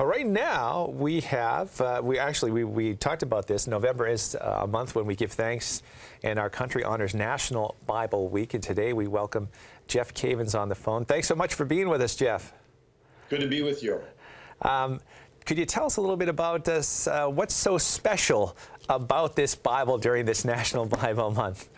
Well, right now we have, uh, we actually, we, we talked about this. November is uh, a month when we give thanks and our country honors National Bible Week. And today we welcome Jeff Cavins on the phone. Thanks so much for being with us, Jeff. Good to be with you. Um, could you tell us a little bit about this? Uh, what's so special about this Bible during this National Bible Month?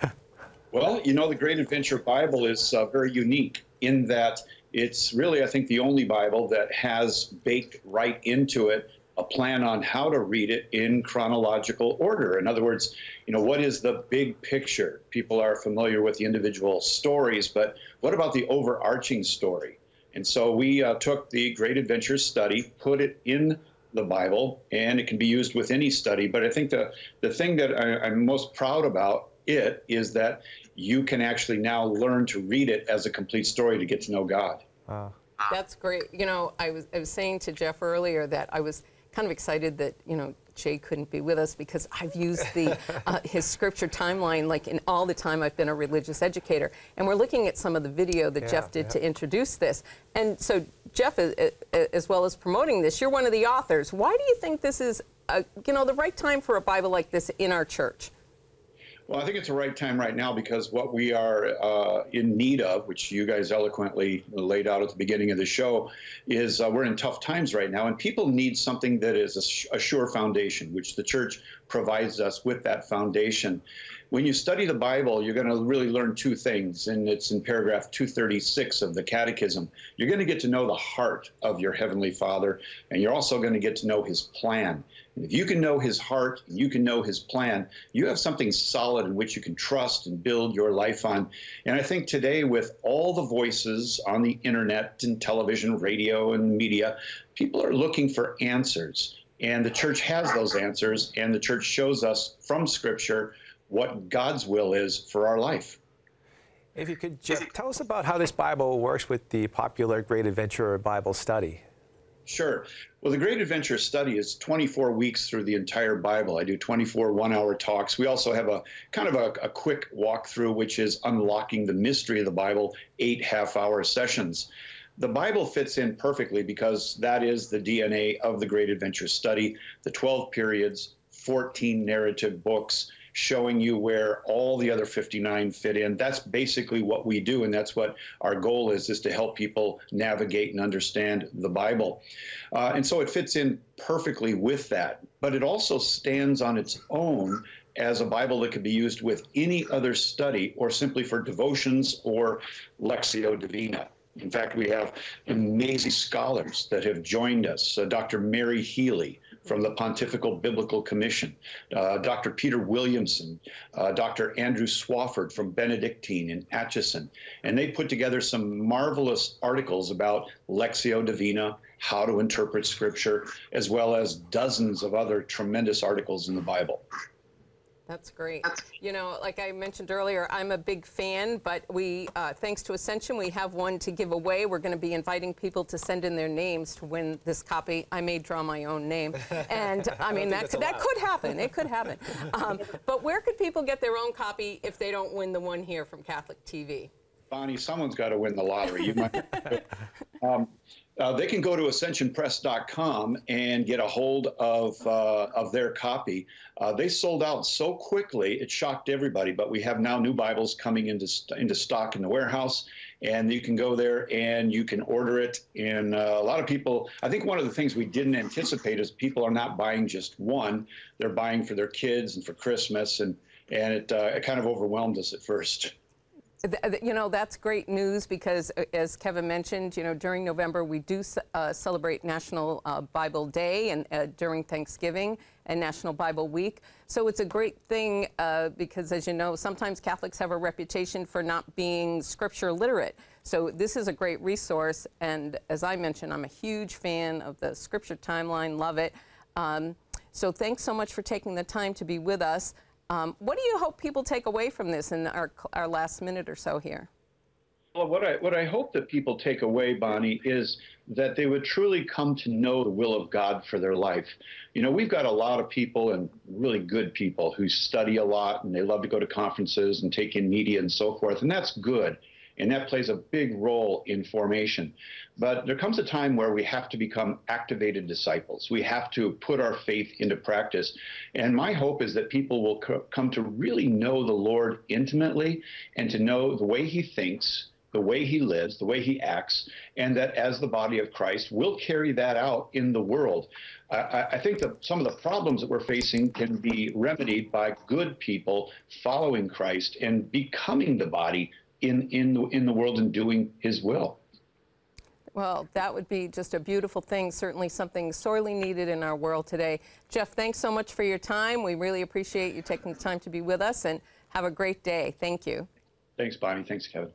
well, you know, the Great Adventure Bible is uh, very unique in that it's really, I think, the only Bible that has baked right into it a plan on how to read it in chronological order. In other words, you know, what is the big picture? People are familiar with the individual stories, but what about the overarching story? And so we uh, took the Great Adventure study, put it in the Bible, and it can be used with any study. But I think the, the thing that I, I'm most proud about it is that you can actually now learn to read it as a complete story to get to know God. Wow. That's great. You know, I was, I was saying to Jeff earlier that I was kind of excited that, you know, Jay couldn't be with us because I've used the uh, his scripture timeline like in all the time I've been a religious educator. And we're looking at some of the video that yeah, Jeff did yeah. to introduce this. And so Jeff, as well as promoting this, you're one of the authors. Why do you think this is, a, you know, the right time for a Bible like this in our church? Well, I think it's the right time right now because what we are uh, in need of, which you guys eloquently laid out at the beginning of the show, is uh, we're in tough times right now, and people need something that is a, a sure foundation, which the church provides us with that foundation. When you study the Bible, you're going to really learn two things, and it's in paragraph 236 of the Catechism. You're going to get to know the heart of your Heavenly Father, and you're also going to get to know His plan. And if you can know his heart, and you can know his plan, you have something solid in which you can trust and build your life on. And I think today, with all the voices on the internet and television, radio, and media, people are looking for answers. And the church has those answers, and the church shows us from Scripture what God's will is for our life. If you could just tell us about how this Bible works with the popular Great Adventure Bible study. Sure. Well, the Great Adventure Study is 24 weeks through the entire Bible. I do 24 one hour talks. We also have a kind of a, a quick walkthrough, which is unlocking the mystery of the Bible, eight half hour sessions. The Bible fits in perfectly because that is the DNA of the Great Adventure Study the 12 periods, 14 narrative books showing you where all the other 59 fit in. That's basically what we do, and that's what our goal is, is to help people navigate and understand the Bible. Uh, and so it fits in perfectly with that. But it also stands on its own as a Bible that could be used with any other study or simply for devotions or Lectio Divina. In fact, we have amazing scholars that have joined us. Uh, Dr. Mary Healy, from the Pontifical Biblical Commission, uh, Dr. Peter Williamson, uh, Dr. Andrew Swafford from Benedictine in Atchison. And they put together some marvelous articles about Lectio Divina, how to interpret Scripture, as well as dozens of other tremendous articles in the Bible. That's great. You know, like I mentioned earlier, I'm a big fan, but we, uh, thanks to Ascension, we have one to give away. We're going to be inviting people to send in their names to win this copy. I may draw my own name, and I mean I that could, that could happen. It could happen. Um, but where could people get their own copy if they don't win the one here from Catholic TV? Bonnie, someone's got to win the lottery. You might. um, uh, they can go to ascensionpress.com and get a hold of, uh, of their copy. Uh, they sold out so quickly, it shocked everybody, but we have now new Bibles coming into, into stock in the warehouse, and you can go there and you can order it. And uh, a lot of people, I think one of the things we didn't anticipate is people are not buying just one, they're buying for their kids and for Christmas, and, and it, uh, it kind of overwhelmed us at first. You know, that's great news because, uh, as Kevin mentioned, you know, during November we do uh, celebrate National uh, Bible Day and uh, during Thanksgiving and National Bible Week. So it's a great thing uh, because, as you know, sometimes Catholics have a reputation for not being scripture literate. So this is a great resource. And as I mentioned, I'm a huge fan of the scripture timeline, love it. Um, so thanks so much for taking the time to be with us. Um, what do you hope people take away from this in our, our last minute or so here? Well, what I, what I hope that people take away, Bonnie, is that they would truly come to know the will of God for their life. You know, we've got a lot of people and really good people who study a lot and they love to go to conferences and take in media and so forth, and that's good. And that plays a big role in formation. But there comes a time where we have to become activated disciples. We have to put our faith into practice. And my hope is that people will co- come to really know the Lord intimately and to know the way He thinks, the way he lives, the way he acts, and that as the body of Christ, we'll carry that out in the world. I, I, think that some of the problems that we're facing can be remedied by good people following Christ and becoming the body in, in, the, in the world and doing his will. Well, that would be just a beautiful thing, certainly something sorely needed in our world today. Jeff, thanks so much for your time. We really appreciate you taking the time to be with us and have a great day. Thank you. Thanks, Bonnie. Thanks, Kevin.